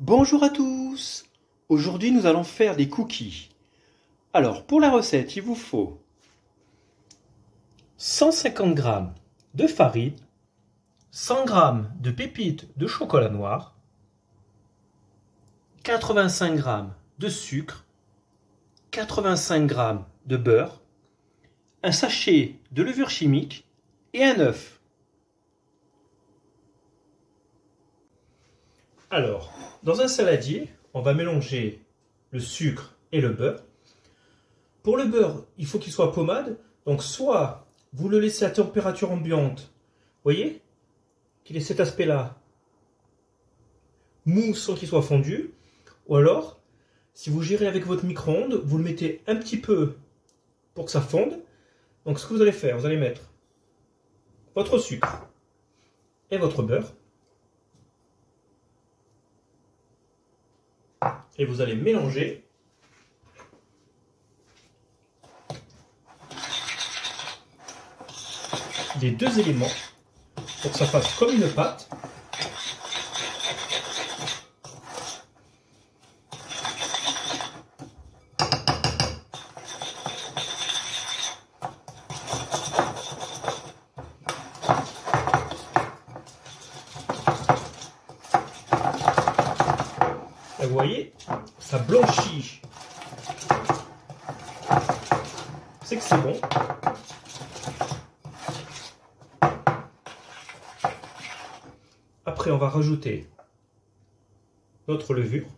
Bonjour à tous Aujourd'hui nous allons faire des cookies. Alors pour la recette il vous faut 150 g de farine, 100 g de pépites de chocolat noir, 85 g de sucre, 85 g de beurre, un sachet de levure chimique et un œuf. Alors, dans un saladier, on va mélanger le sucre et le beurre. Pour le beurre, il faut qu'il soit pommade. Donc soit vous le laissez à température ambiante, voyez, qu'il ait cet aspect-là, mou sans qu'il soit fondu. Ou alors, si vous gérez avec votre micro-ondes, vous le mettez un petit peu pour que ça fonde. Donc ce que vous allez faire, vous allez mettre votre sucre et votre beurre. Et vous allez mélanger les deux éléments pour que ça fasse comme une pâte. Vous voyez, ça blanchit. C'est que c'est bon. Après, on va rajouter notre levure.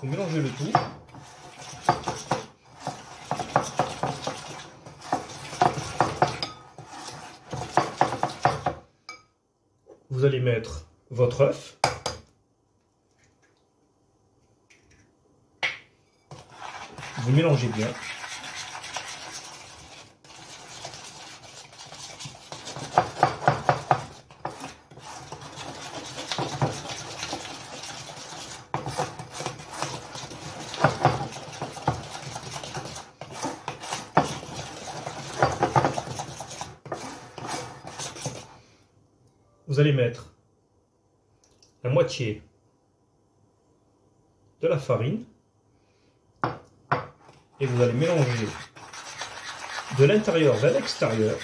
Vous mélangez le tout. Vous allez mettre votre œuf. Vous mélangez bien. Vous allez mettre la moitié de la farine et vous allez mélanger de l'intérieur vers l'extérieur.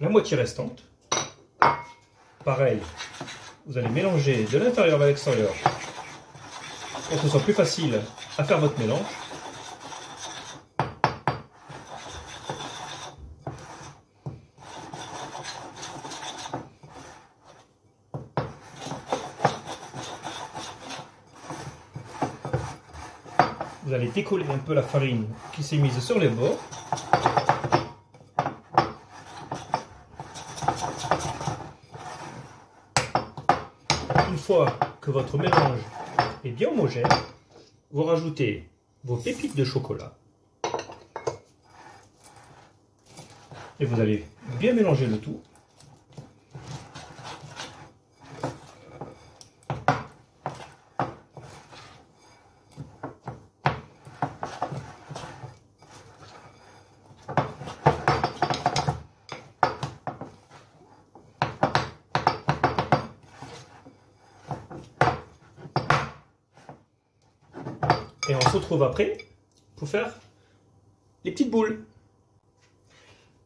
La moitié restante. Pareil, vous allez mélanger de l'intérieur vers l'extérieur pour que ce soit plus facile à faire votre mélange. Vous allez décoller un peu la farine qui s'est mise sur les bords. Fois que votre mélange est bien homogène, vous rajoutez vos pépites de chocolat. Et vous allez bien mélanger le tout. Et on se retrouve après pour faire les petites boules.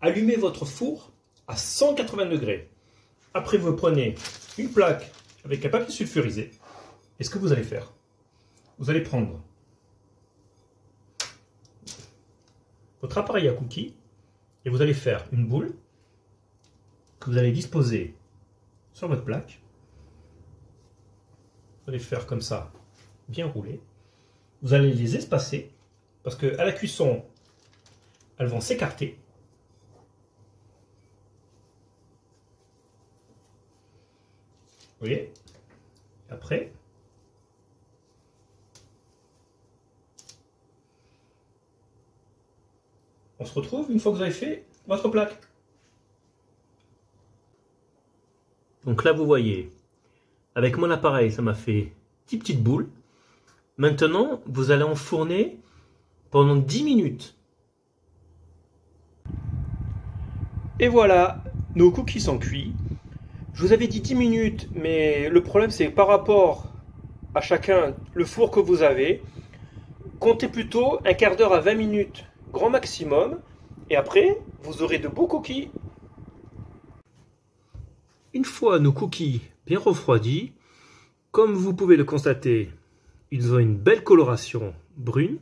Allumez votre four à 180 degrés. Après, vous prenez une plaque avec un papier sulfurisé. Et ce que vous allez faire, vous allez prendre votre appareil à cookies et vous allez faire une boule que vous allez disposer sur votre plaque. Vous allez faire comme ça, bien rouler vous allez les espacer parce qu'à la cuisson, elles vont s'écarter. Vous voyez? Après, on se retrouve une fois que vous avez fait votre plaque. Donc là, vous voyez, avec mon appareil, ça m'a fait 10 petites boules. Maintenant, vous allez enfourner pendant 10 minutes. Et voilà, nos cookies sont cuits. Je vous avais dit 10 minutes, mais le problème c'est par rapport à chacun le four que vous avez, comptez plutôt un quart d'heure à 20 minutes, grand maximum, et après, vous aurez de beaux cookies. Une fois nos cookies bien refroidis, comme vous pouvez le constater, ils ont une belle coloration brune.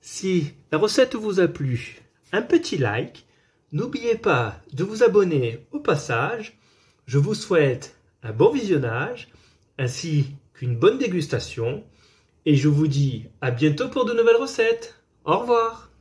Si la recette vous a plu, un petit like, N'oubliez pas de vous abonner au passage. Je vous souhaite un bon visionnage ainsi qu'une bonne dégustation et je vous dis à bientôt pour de nouvelles recettes. Au revoir